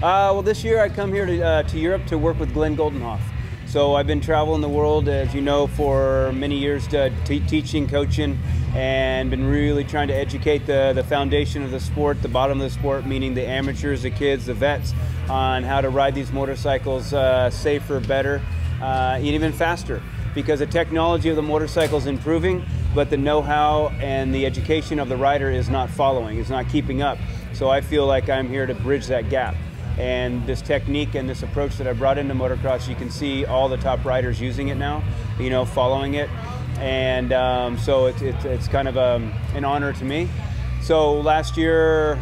Uh, well, this year I come here to, uh, to Europe to work with Glenn Coldenhoff. So I've been traveling the world, as you know, for many years, uh, teaching, coaching, and been really trying to educate the, the foundation of the sport, the bottom of the sport, meaning the amateurs, the kids, the vets, on how to ride these motorcycles uh, safer, better, uh, and even faster. Because the technology of the motorcycle is improving, but the know-how and the education of the rider is not following, is not keeping up. So I feel like I'm here to bridge that gap. And this technique and this approach that I brought into motocross, you can see all the top riders using it now, you know, following it. And um, so it's, it's, it's, kind of a, um, an honor to me. So last year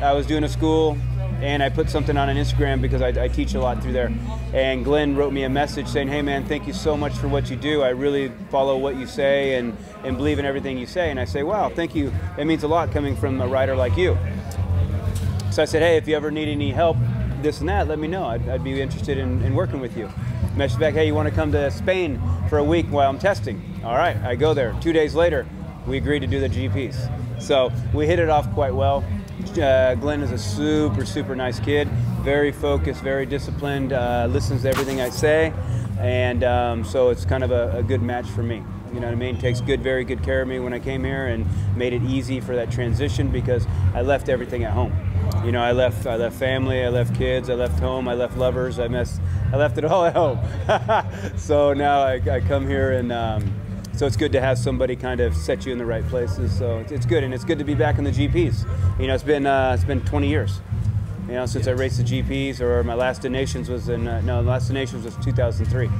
I was doing a school and I put something on an Instagram because I, I, teach a lot through there. And Glenn wrote me a message saying, "Hey man, thank you so much for what you do. I really follow what you say and and believe in everything you say." And I say, "Wow, thank you. It means a lot coming from a writer like you." So I said, "Hey, if you ever need any help, this and that, let me know. I'd, I'd be interested in, in, working with you. Message back, hey, you want to come to Spain for a week while I'm testing? All right, I go there. Two days later, we agreed to do the GPs. So we hit it off quite well. Uh, Glenn is a super, super nice kid, very focused, very disciplined, uh, listens to everything I say, and um, so it's kind of a, a good match for me. You know what I mean? Takes good, very good care of me when I came here and made it easy for that transition because I left everything at home. You know, I left, I left family, I left kids, I left home, I left lovers, I missed, I left it all at home. so now I, I, come here and um, so it's good to have somebody kind of set you in the right places. So it's, good, and it's good to be back in the GPs. You know, it's been uh, it's been 20 years. You know, since yes. I raced the GPs, or my last Nations was in uh, no, last Nations was 2003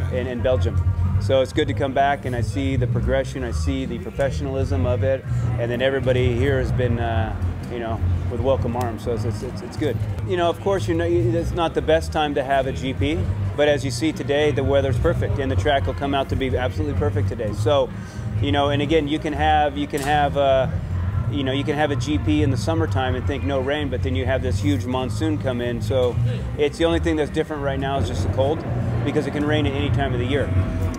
okay. in, in Belgium. So it's good to come back and I see the progression, I see the professionalism of it, and then everybody here has been, uh, you know, with welcome arms. So it's, it's, it's, good. You know, of course, you know, it's not the best time to have a GP, but as you see today, the weather's perfect and the track will come out to be absolutely perfect today. So, you know, and again, you can have, you can have, uh, you know, you can have a GP in the summertime and think no rain, but then you have this huge monsoon come in. So it's the only thing that's different right now is just the cold because it can rain at any time of the year.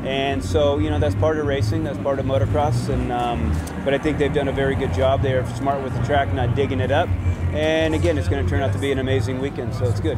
And so, you know, that's part of racing, that's part of motocross. And um, but I think they've done a very good job. They're smart with the track, not digging it up. And again, it's going to turn out to be an amazing weekend, so it's good.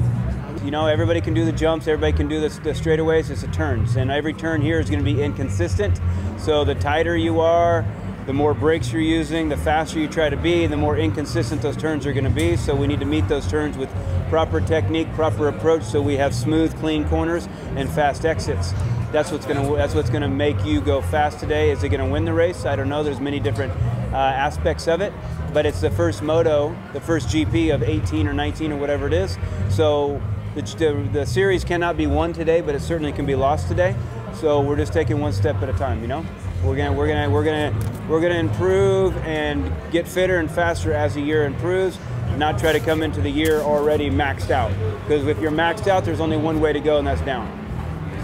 You know, everybody can do the jumps, everybody can do the, the straightaways, it's the turns. And every turn here is going to be inconsistent. So the tighter you are, the more brakes you're using, the faster you try to be, the more inconsistent those turns are going to be. So we need to meet those turns with proper technique, proper approach, so we have smooth, clean corners and fast exits. That's what's going to that's what's going to make you go fast today. Is it going to win the race? I don't know. There's many different uh, aspects of it, but it's the first moto, the first GP of 18 or 19 or whatever it is. So the, the, the series cannot be won today, but it certainly can be lost today. So we're just taking one step at a time. You know. We're gonna we're gonna we're gonna we're gonna improve and get fitter and faster as the year improves. Not try to come into the year already maxed out. Because if you're maxed out, there's only one way to go, and that's down.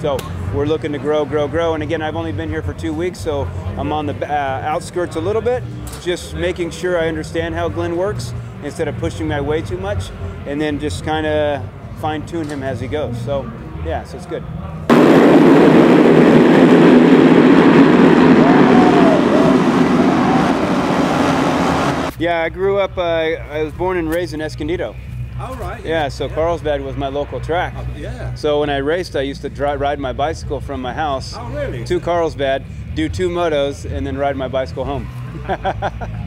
So we're looking to grow, grow, grow. And again, I've only been here for two weeks, so I'm on the uh, outskirts a little bit, just making sure I understand how Glenn works instead of pushing my way too much, and then just kind of fine tune him as he goes. So yeah, so it's good. Yeah, I grew up, uh, I was born and raised in Escondido. Oh, right. Yeah, yeah so yeah. Carlsbad was my local track. Oh, yeah. So when I raced, I used to dry, ride my bicycle from my house oh, really? to Carlsbad, do two motos, and then ride my bicycle home.